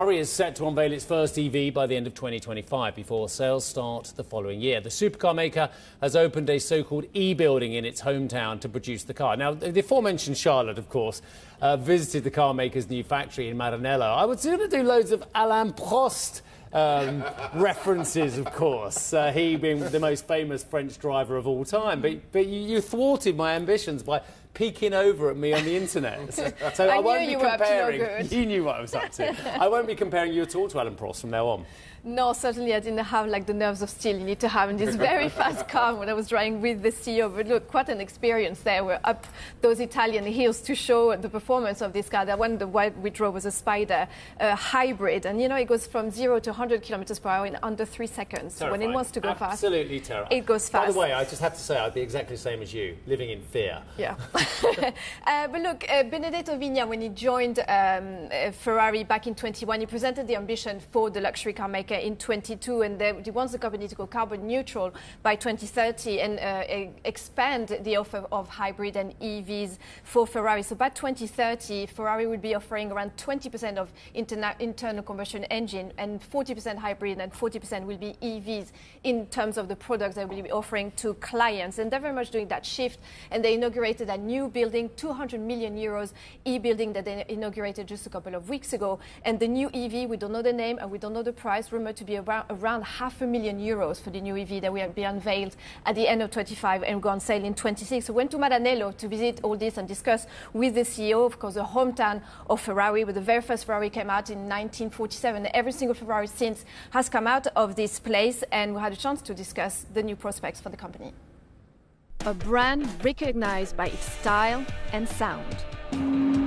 Ferrari is set to unveil its first EV by the end of 2025 before sales start the following year. The supercar maker has opened a so called e building in its hometown to produce the car. Now, the aforementioned Charlotte, of course, uh, visited the car maker's new factory in Maranello. I would sort of do loads of Alain Prost. Um, references, of course, uh, he being the most famous French driver of all time. But, but you, you thwarted my ambitions by peeking over at me on the internet. So, so I I, knew won't you be were up to no comparing. You knew what I was up to. I won't be comparing you at all to Alain Prost from now on. No, certainly I didn't have like the nerves of steel you need to have in this very fast car when I was driving with the CEO. But look, quite an experience there. We're up those Italian hills to show the performance of this car. That one the one we drove was a Spider a hybrid, and you know it goes from zero to 100 kilometers per hour in under three seconds. So when it wants to go fast, Absolutely terrifying. it goes fast. By the way, I just have to say, I'd be exactly the same as you, living in fear. Yeah. uh, but look, uh, Benedetto Vigna, when he joined um, uh, Ferrari back in 21, he presented the ambition for the luxury car maker in 22, and they, he wants the company to go carbon neutral by 2030 and uh, expand the offer of hybrid and EVs for Ferrari. So by 2030, Ferrari will be offering around 20% of interna- internal combustion engine and 40% hybrid and 40% will be EVs in terms of the products they will be offering to clients. And they're very much doing that shift. And they inaugurated a new building, 200 million euros e-building that they inaugurated just a couple of weeks ago. And the new EV, we don't know the name and we don't know the price, rumored to be around, around half a million euros for the new EV that will be unveiled at the end of 25 and go on sale in 26. So went to Maranello to visit all this and discuss with the CEO, of course, the hometown of Ferrari, where the very first Ferrari came out in 1947. Every single Ferrari since has come out of this place, and we had a chance to discuss the new prospects for the company. A brand recognized by its style and sound.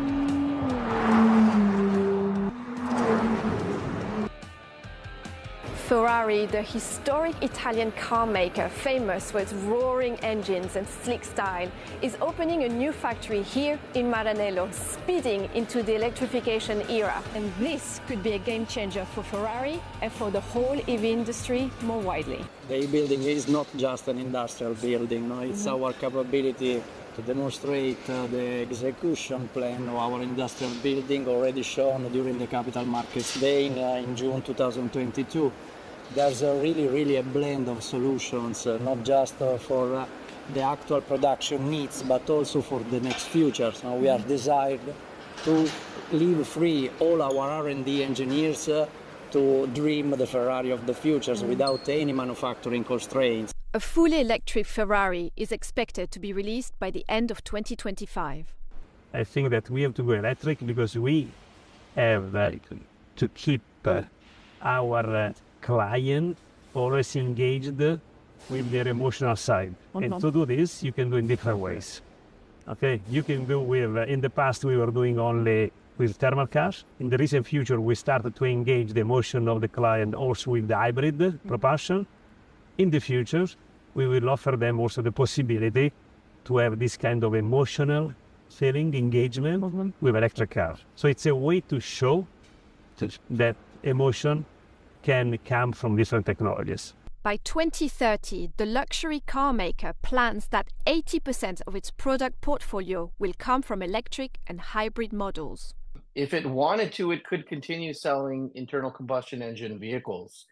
Ferrari, the historic Italian car maker, famous for its roaring engines and sleek style, is opening a new factory here in Maranello, speeding into the electrification era. And this could be a game changer for Ferrari and for the whole EV industry more widely. The building is not just an industrial building, no? it's our capability to demonstrate uh, the execution plan of our industrial building already shown during the Capital Markets Day in, uh, in June 2022. There's a really, really a blend of solutions, uh, not just uh, for uh, the actual production needs, but also for the next future. So we are designed to leave free all our R&D engineers uh, to dream the Ferrari of the futures without any manufacturing constraints. A fully electric Ferrari is expected to be released by the end of 2025. I think that we have to go electric because we have uh, to keep uh, our uh, client always engaged with their emotional side. And to do this, you can do in different ways. Okay, you can do with, uh, in the past, we were doing only with thermal cars. In the recent future, we started to engage the emotion of the client also with the hybrid propulsion. In the future, we will offer them also the possibility to have this kind of emotional feeling engagement with electric cars. So it's a way to show that emotion can come from different technologies. By 2030, the luxury car maker plans that 80% of its product portfolio will come from electric and hybrid models. if it wanted to, it could continue selling internal combustion engine vehicles.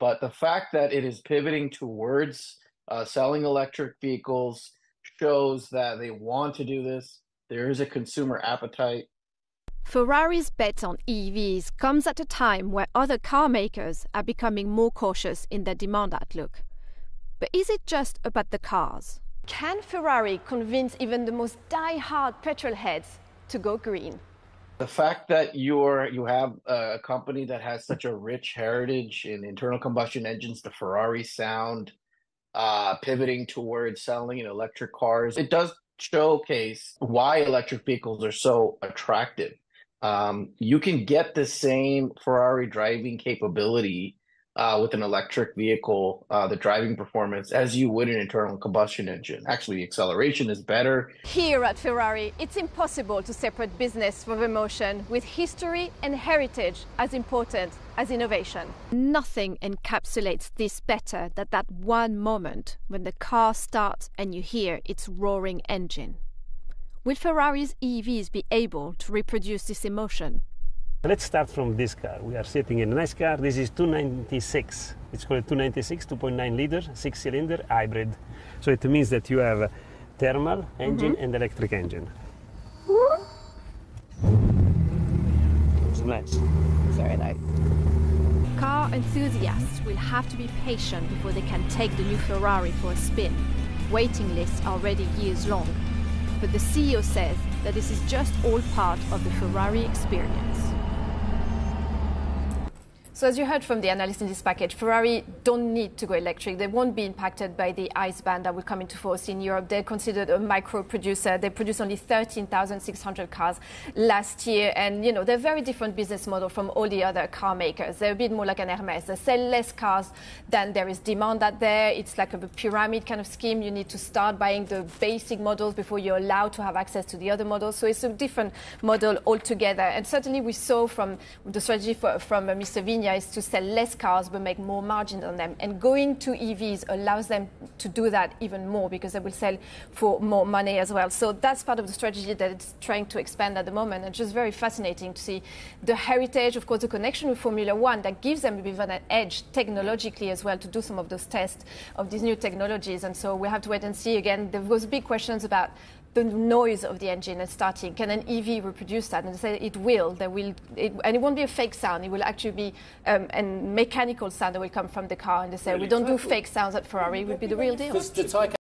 But the fact that it is pivoting towards uh, selling electric vehicles shows that they want to do this. There is a consumer appetite. Ferrari's bet on EVs comes at a time where other car makers are becoming more cautious in their demand outlook. But is it just about the cars? Can Ferrari convince even the most die-hard petrol heads to go green? The fact that you're you have a company that has such a rich heritage in internal combustion engines, the Ferrari sound, uh, pivoting towards selling in electric cars, it does showcase why electric vehicles are so attractive. Um, you can get the same Ferrari driving capability uh, with an electric vehicle, uh, the driving performance, as you would an internal combustion engine. Actually, the acceleration is better. Here at Ferrari, it's impossible to separate business from emotion, with history and heritage as important as innovation. Nothing encapsulates this better than that one moment when the car starts and you hear its roaring engine. Will Ferrari's EVs be able to reproduce this emotion? Let's start from this car. We are sitting in a nice car. This is 296. It's called 296, 2.9 liter, six cylinder hybrid. So it means that you have a thermal engine mm-hmm. and electric engine. It's nice. Very nice. Car enthusiasts will have to be patient before they can take the new Ferrari for a spin. Waiting lists are already years long. But the CEO says that this is just all part of the Ferrari experience. So as you heard from the analyst in this package, Ferrari don't need to go electric. They won't be impacted by the ICE ban that will come into force in Europe. They're considered a micro producer. They produce only 13,600 cars last year. And, you know, they're a very different business model from all the other car makers. They're a bit more like an Hermes. They sell less cars than there is demand out there. It's like a pyramid kind of scheme. You need to start buying the basic models before you're allowed to have access to the other models. So it's a different model altogether. And certainly we saw from the strategy for, from uh, Mr. Vigna is to sell less cars but make more margin on them. And going to EVs allows them to do that even more because they will sell for more money as well. So that's part of the strategy that it's trying to expand at the moment. And just very fascinating to see the heritage, of course, the connection with Formula One that gives them a bit of an edge technologically as well to do some of those tests of these new technologies. And so we have to wait and see again. There was big questions about the noise of the engine and starting. Can an EV reproduce that? And they say it will. There will, it, and it won't be a fake sound. It will actually be um, a mechanical sound that will come from the car. And they say we don't do fake sounds at Ferrari. It would be the real deal. Because the Taycan